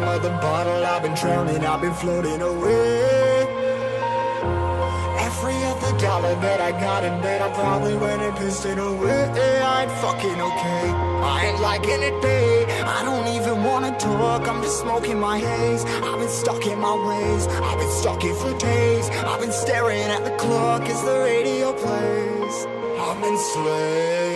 bottom of the bottle. I've been drowning, I've been floating away. Every other dollar that I got in bed, I probably went and pissed it away. I ain't fucking okay. I ain't liking it, babe. I don't even wanna talk. I'm just smoking my haze. I've been stuck in my ways. I've been stuck here for days. I've been staring at the clock as the radio plays. I'm enslaved.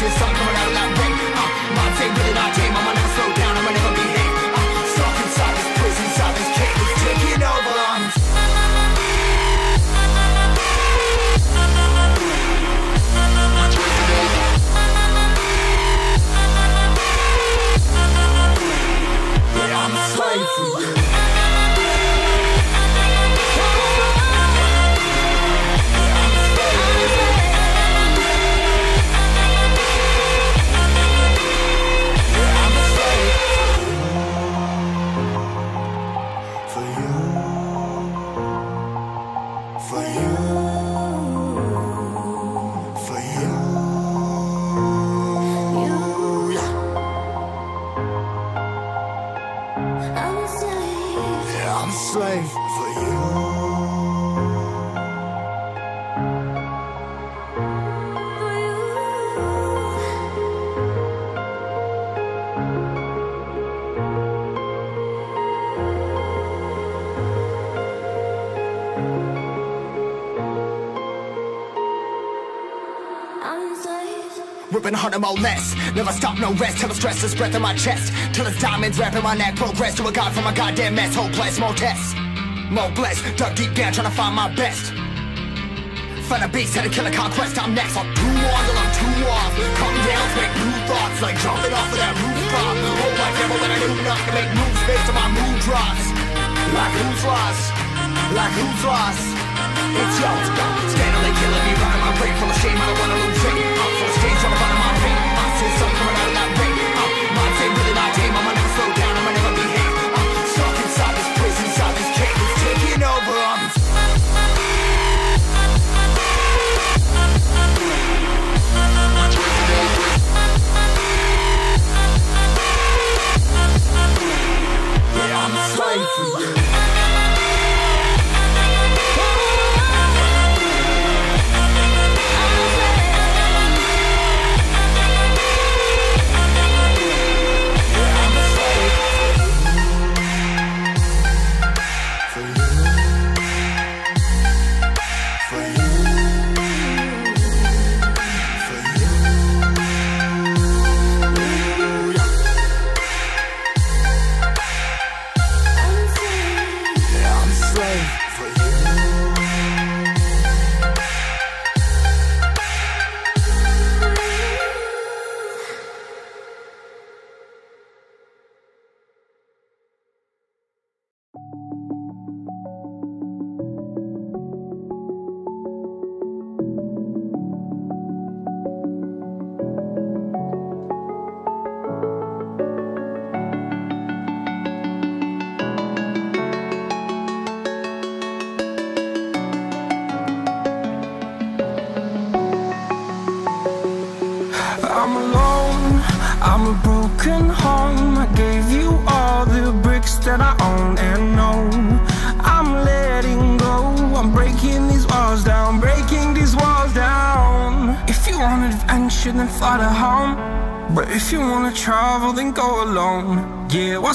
pain. I see the sun coming out Ripping harder, more less. Never stop, no rest. Till the stress is breath in my chest. Till it's diamonds wrapping my neck. Progress to a god from a goddamn mess. Hopeless, more tests. More blessed. Dug deep down, trying to find my best. Find a beast, had a conquest. I'm next. I'm too on till I'm too off. Come down, make new thoughts. Like jumping off of that rooftop. Hold my camera when I do to make moves based on my mood drops. Like who's lost? Like who's lost? It's yo, steadily killing me, running my brain full of shame. I don't wanna lose it. I'm full of stage, trying to find my pain. I see the sun coming out of that rain. Uh, my day really not tame. I'ma never slow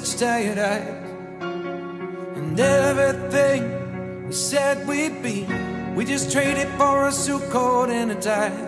such tired eyes. And everything we said we'd be, we just traded for a suit coat and a tie.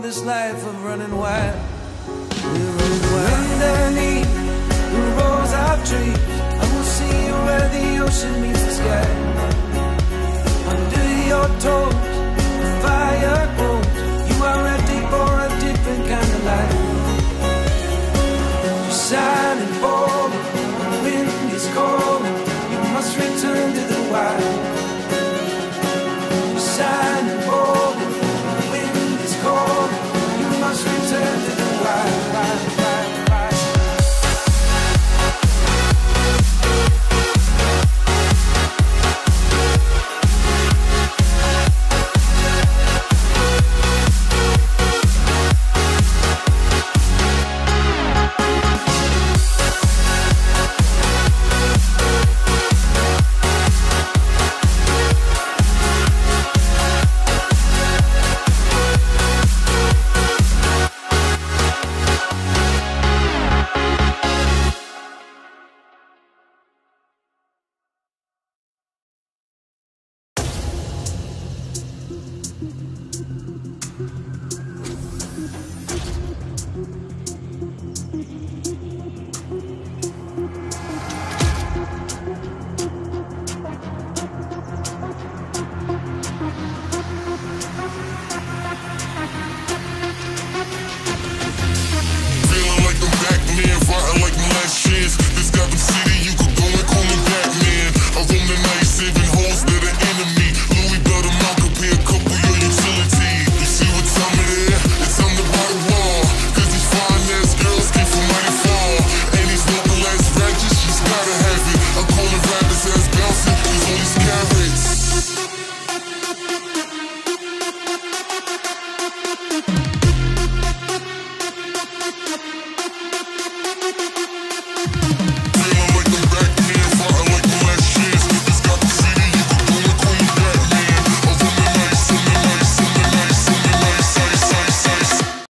this life of running wild. We're running wild. Underneath the rows of trees, I will see where the ocean meets the sky. Under your toes, the fire.